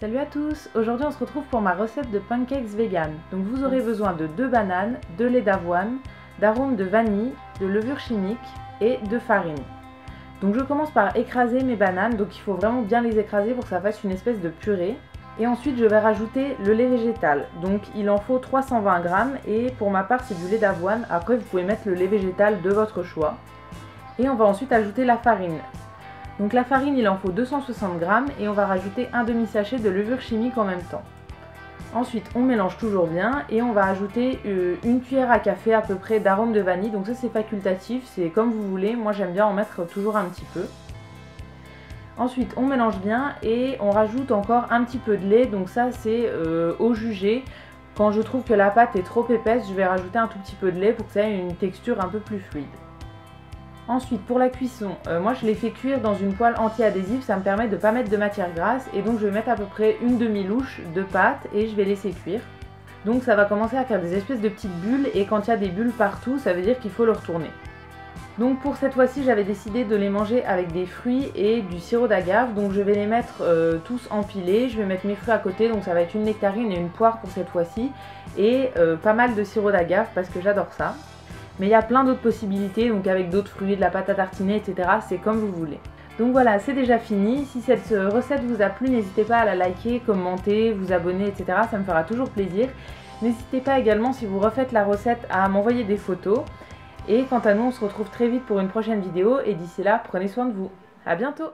Salut à tous Aujourd'hui on se retrouve pour ma recette de pancakes vegan. Donc vous aurez besoin de 2 bananes, de lait d'avoine, d'arôme de vanille, de levure chimique et de farine. Donc je commence par écraser mes bananes, donc il faut vraiment bien les écraser pour que ça fasse une espèce de purée. Et ensuite je vais rajouter le lait végétal, donc il en faut 320 g et pour ma part c'est du lait d'avoine, après vous pouvez mettre le lait végétal de votre choix. Et on va ensuite ajouter la farine. Donc la farine, il en faut 260 g et on va rajouter un demi-sachet de levure chimique en même temps. Ensuite, on mélange toujours bien et on va ajouter euh, une cuillère à café à peu près d'arôme de vanille. Donc ça c'est facultatif, c'est comme vous voulez. Moi j'aime bien en mettre toujours un petit peu. Ensuite, on mélange bien et on rajoute encore un petit peu de lait. Donc ça c'est euh, au jugé. Quand je trouve que la pâte est trop épaisse, je vais rajouter un tout petit peu de lait pour que ça ait une texture un peu plus fluide. Ensuite, pour la cuisson, euh, moi je l'ai fait cuire dans une poêle anti-adhésive, ça me permet de ne pas mettre de matière grasse. Et donc je vais mettre à peu près une demi-louche de pâte et je vais laisser cuire. Donc ça va commencer à faire des espèces de petites bulles et quand il y a des bulles partout, ça veut dire qu'il faut le retourner. Donc pour cette fois-ci, j'avais décidé de les manger avec des fruits et du sirop d'agave. Donc je vais les mettre euh, tous empilés. Je vais mettre mes fruits à côté. Donc ça va être une nectarine et une poire pour cette fois-ci. Et euh, pas mal de sirop d'agave parce que j'adore ça. Mais il y a plein d'autres possibilités, donc avec d'autres fruits, de la pâte à tartiner, etc. C'est comme vous voulez. Donc voilà, c'est déjà fini. Si cette euh, recette vous a plu, n'hésitez pas à la liker, commenter, vous abonner, etc. Ça me fera toujours plaisir. N'hésitez pas également, si vous refaites la recette, à m'envoyer des photos. Et quant à nous, on se retrouve très vite pour une prochaine vidéo. Et d'ici là, prenez soin de vous. A bientôt